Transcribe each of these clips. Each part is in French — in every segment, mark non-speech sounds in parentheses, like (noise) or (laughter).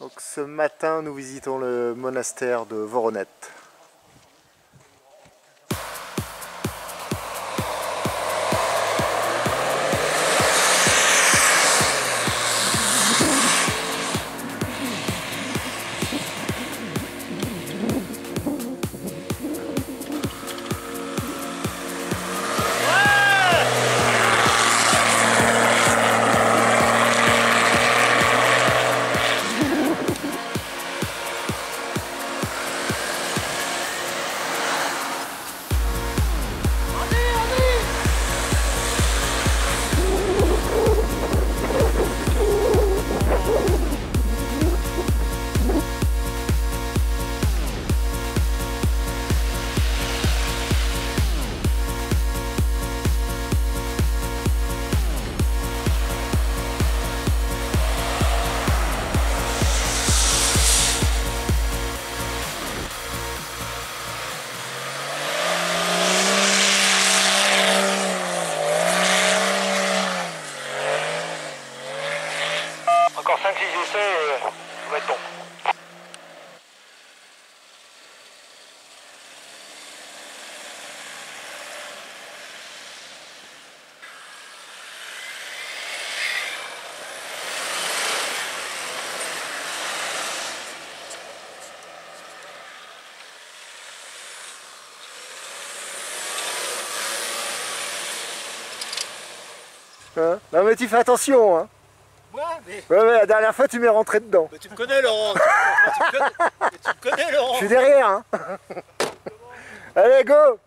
Donc ce matin, nous visitons le monastère de Voronet. Encore 5-6 essais et ça va être bon. Hein non mais tu fais attention hein Ouais, mais, Ouais ouais la dernière fois tu m'es rentré dedans. mais tu me connais Laurent. (laughs) Tu, me connais, mais tu me connais Laurent. Je suis derrière hein. (laughs) Allez go.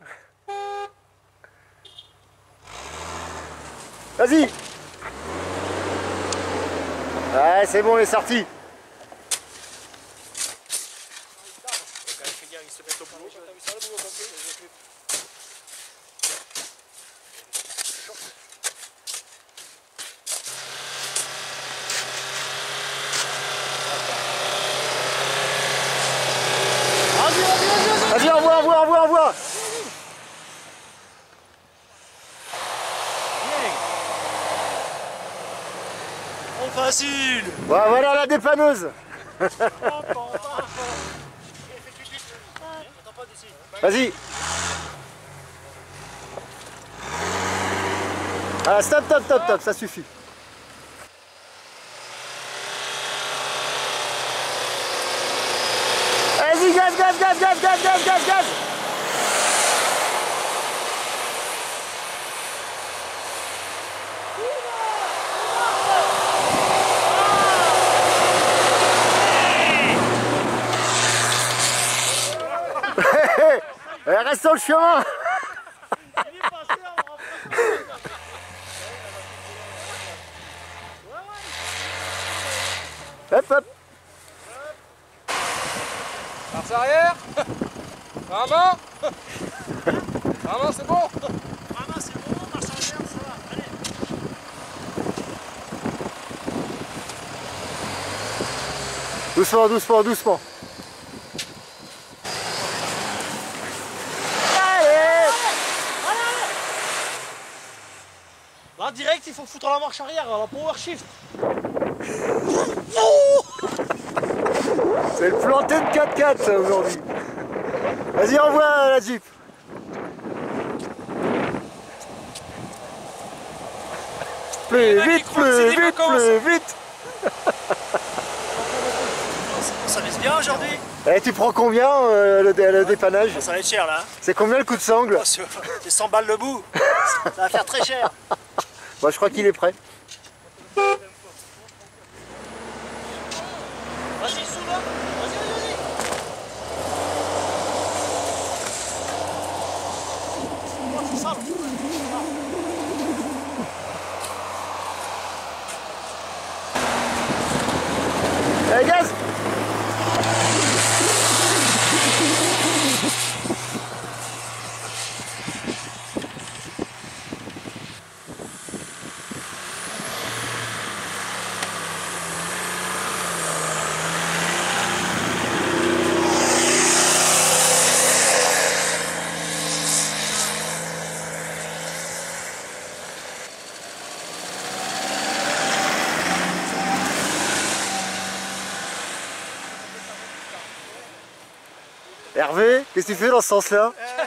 Vas-y. Ouais c'est bon il est sorti Vas-y envoie envoie envoie envoie Trop facile. Voilà la dépanneuse. (laughs) Vas-y. Ah stop stop stop stop ça suffit. Vas-y gaz gaz gaz gaz gaz gaz gaz gaz Elle reste sur le chemin. Il est passé, là, on rentre Hop hop. Marche arrière. Vraiment. Vraiment c'est bon. Vraiment c'est bon, marche arrière, ça va, allez. Doucement, doucement, doucement. Marche arrière, la power shift C'est le planté de 4x4 ça aujourd'hui. Vas-y, envoie la Jeep. Plus vite, plus vite, plus vite. Ça vise bien aujourd'hui Eh, tu prends combien euh, le, dé- le dépannage? Ça va être cher là hein. C'est combien le coup de sangle? Oh, c'est c'est 100 balles le bout Ça va faire très cher Je crois qu'il est prêt. Vas-y sous là Vas-y vas-y vas-y Oh, c'est ça, là. Allez, gaz Hervé, qu'est-ce que tu fais dans ce sens-là Euh,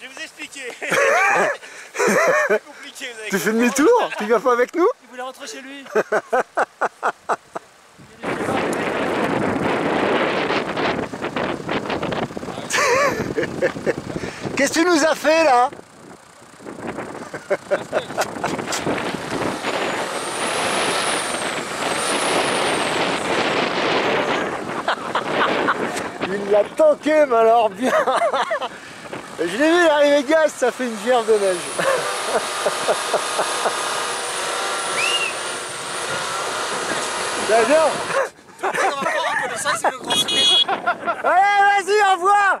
je vais vous expliquer. (laughs) C'est compliqué, vous avez Tu fais demi-tour Tu viens pas avec nous Il voulait rentrer chez lui. (laughs) Qu'est-ce que tu nous as fait là (laughs) Il l'a tanké, mais alors bien (laughs) Je l'ai vu arriver gaz, ça fait une gerbe de neige. (laughs) D'accord (laughs) Allez, vas-y, au revoir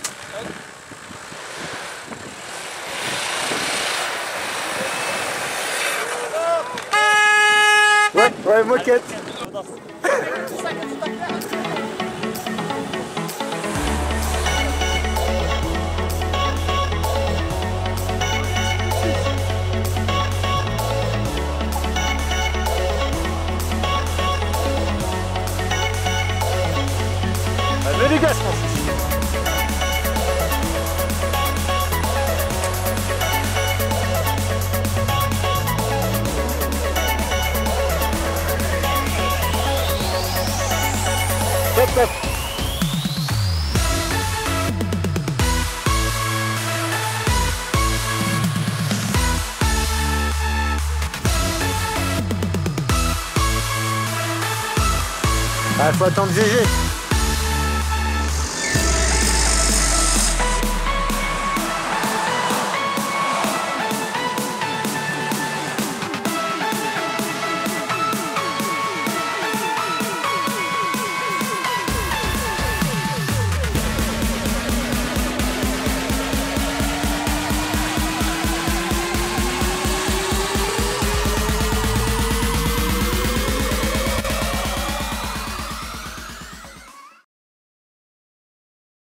Ouais, moquette (laughs) Ah, faut attendre GG